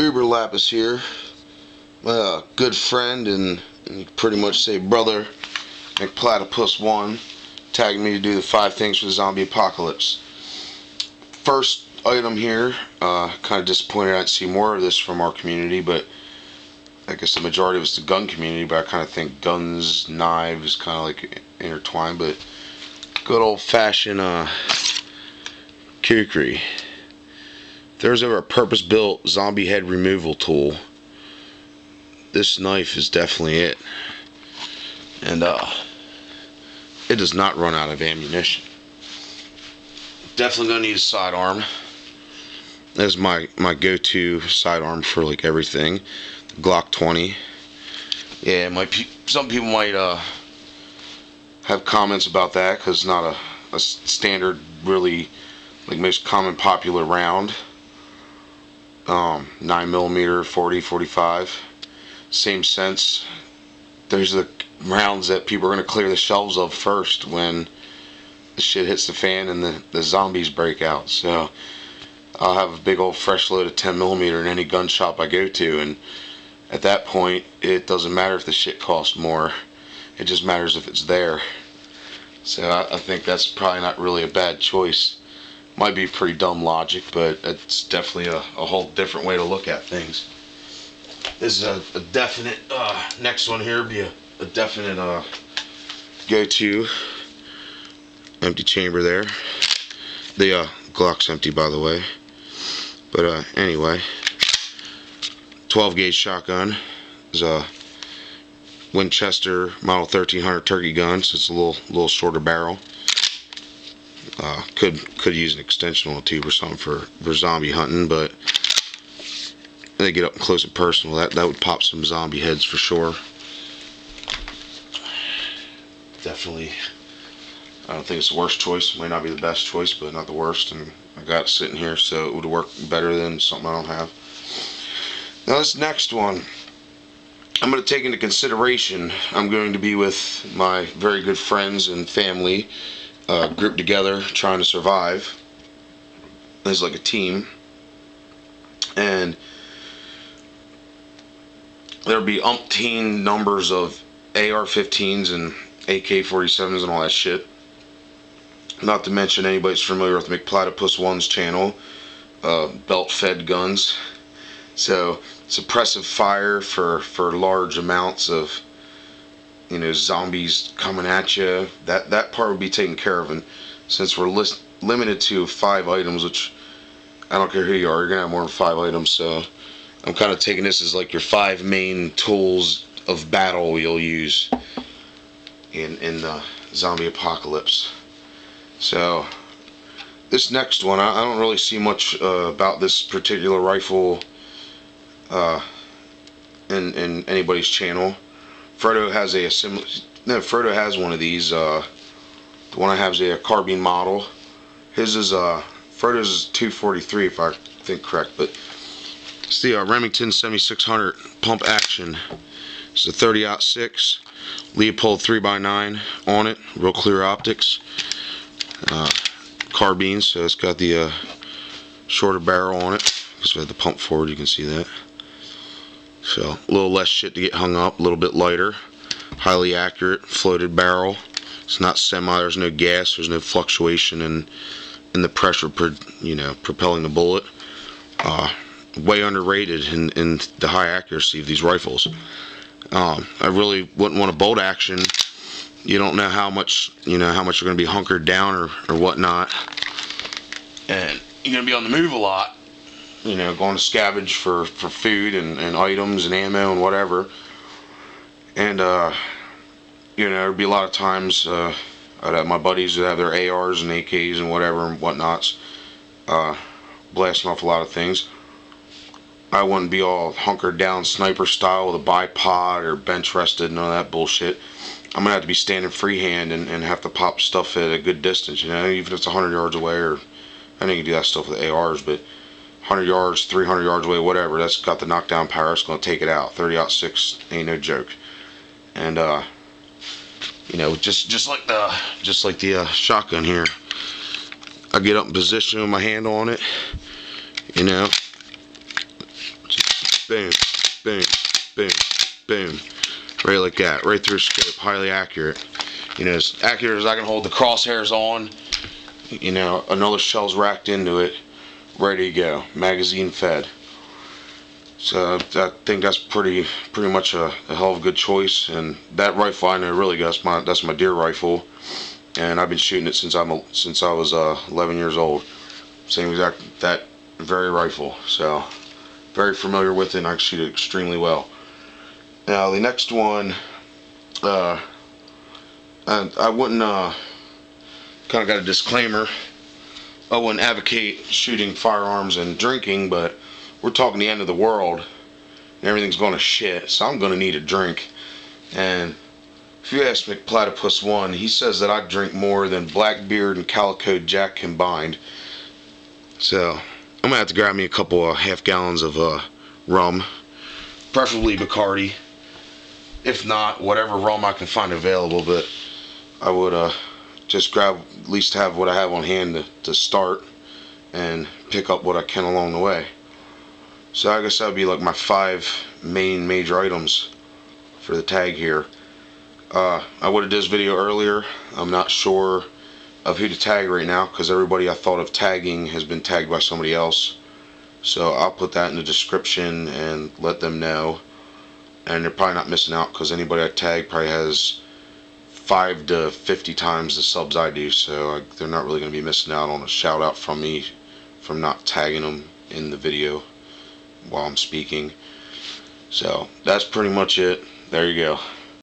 Uber is here. Uh, good friend and, and you pretty much say brother, McPlatypus1, tagged me to do the five things for the zombie apocalypse. First item here, uh, kind of disappointed I didn't see more of this from our community, but I guess the majority of it's the gun community, but I kind of think guns, knives, kind of like intertwined, but good old fashioned uh, kukri. There's a purpose-built zombie head removal tool. This knife is definitely it. And uh, it does not run out of ammunition. Definitely gonna need a sidearm. That's my my go-to sidearm for like everything. Glock 20. Yeah, my some people might uh, have comments about that because it's not a, a standard, really like most common popular round um, 9 millimeter 40 45 same sense. There's the rounds that people are going to clear the shelves of first when the shit hits the fan and the, the zombies break out. So I'll have a big old fresh load of 10 millimeter in any gun shop I go to and at that point it doesn't matter if the shit costs more. It just matters if it's there. So I, I think that's probably not really a bad choice might be pretty dumb logic, but it's definitely a, a whole different way to look at things. This is a, a definite, uh, next one here be a, a definite uh, go-to. Empty chamber there. The uh, Glock's empty, by the way. But uh, anyway, 12 gauge shotgun is a Winchester Model 1300 turkey gun, so it's a little little shorter barrel. Uh, could could use an extension on a tube or something for, for zombie hunting, but they get up close and personal. That that would pop some zombie heads for sure. Definitely, I don't think it's the worst choice. Might not be the best choice, but not the worst. And I got it sitting here, so it would work better than something I don't have. Now this next one, I'm going to take into consideration. I'm going to be with my very good friends and family uh, grouped together trying to survive. As like a team. And there'll be umpteen numbers of AR-15s and AK-47s and all that shit. Not to mention anybody's familiar with McPlatypus One's channel uh, belt-fed guns. So suppressive fire for for large amounts of you know zombies coming at you that that part would be taken care of. And since we're list, limited to five items which I don't care who you are you're gonna have more than five items so I'm kind of taking this as like your five main tools of battle you'll use in in the zombie apocalypse. So this next one I, I don't really see much uh, about this particular rifle uh, in, in anybody's channel Frodo has a, similar. No, Frodo has one of these. Uh, the one I have is a carbine model. His is uh, Frodo's is 243 if I think correct, but it's the uh, Remington 7600 pump action. It's a 30 6 Leupold 3x9 on it, real clear optics. Uh, carbine, so it's got the uh, shorter barrel on it. Have the pump forward, you can see that. So a little less shit to get hung up, a little bit lighter, highly accurate, floated barrel. It's not semi, there's no gas, there's no fluctuation in in the pressure, per, you know, propelling the bullet. Uh, way underrated in, in the high accuracy of these rifles. Um, I really wouldn't want a bolt action. You don't know how much, you know, how much you're going to be hunkered down or, or whatnot. And you're going to be on the move a lot you know, going to scavenge for, for food and, and items and ammo and whatever. And, uh, you know, there'd be a lot of times uh, I'd have my buddies that have their ARs and AKs and whatever and whatnots, uh, blasting off a lot of things. I wouldn't be all hunkered down sniper style with a bipod or bench rested and all that bullshit. I'm gonna have to be standing freehand and, and have to pop stuff at a good distance, you know, even if it's 100 yards away or I know you can do that stuff with ARs, but 100 yards, 300 yards away, whatever. That's got the knockdown power. It's going to take it out. 30 out 6 ain't no joke. And uh, you know, just just like the just like the uh, shotgun here. I get up in position with my hand on it. You know, boom, boom, boom, boom. Right like that, right through scope, highly accurate. You know, as accurate as I can hold the crosshairs on. You know, another shell's racked into it, ready to go, magazine fed. So I think that's pretty pretty much a, a, hell of a good choice. And that rifle I know really that's my that's my deer rifle, and I've been shooting it since I'm a, since I was uh, 11 years old. Same exact that very rifle. So very familiar with it. and I shoot it extremely well. Now the next one, uh, I, I wouldn't uh, kind of got a disclaimer. I wouldn't advocate shooting firearms and drinking, but we're talking the end of the world and everything's going to shit, so I'm going to need a drink. And if you ask McPlatypus one, he says that I drink more than Blackbeard and Calico Jack combined. So I'm gonna have to grab me a couple of half gallons of uh, rum, preferably Bacardi. If not, whatever rum I can find available, but I would uh, just grab, at least have what I have on hand to, to start and pick up what I can along the way. So I guess that would be like my five main major items for the tag here. Uh, I would have did this video earlier. I'm not sure of who to tag right now because everybody I thought of tagging has been tagged by somebody else. So I'll put that in the description and let them know. And they're probably not missing out because anybody I tag probably has 5 to 50 times the subs I do. So I, they're not really going to be missing out on a shout out from me from not tagging them in the video while I'm speaking. So that's pretty much it. There you go.